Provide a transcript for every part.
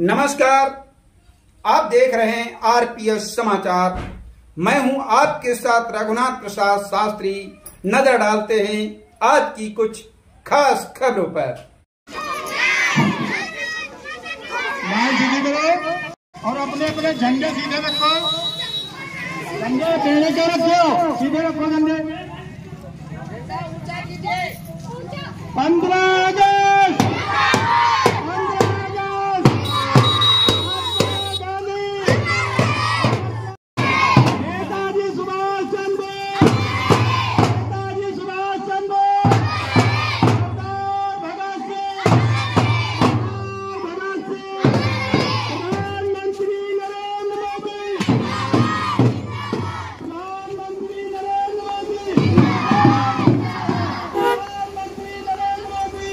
नमस्कार। आप देख रहे हैं आरपीएस समाचार। मैं हूँ आपके साथ रघुनाथ प्रसाद शास्त्री। नज़र डालते हैं आज की कुछ खास खबरों पर। सीधी और अपने अपने झंडे सीधे रखो। झंडे के रखो। सीधे रखो झंडे।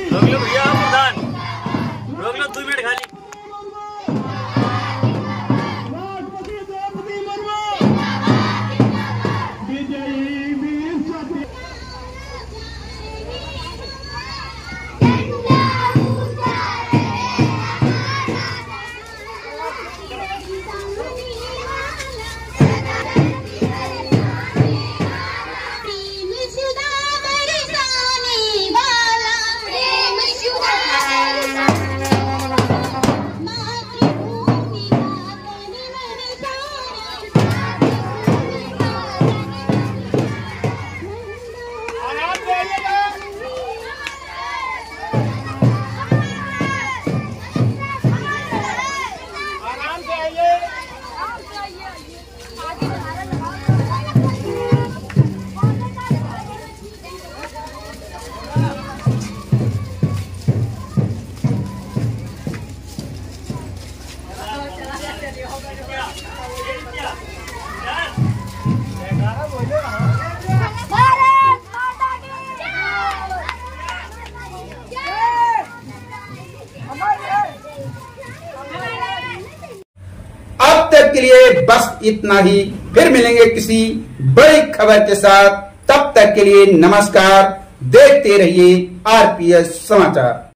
Lo wir haben के लिए बस इतना ही। फिर मिलेंगे किसी बड़ी खबर के साथ। तब तक के लिए नमस्कार। देखते रहिए आरपीएस समाचार।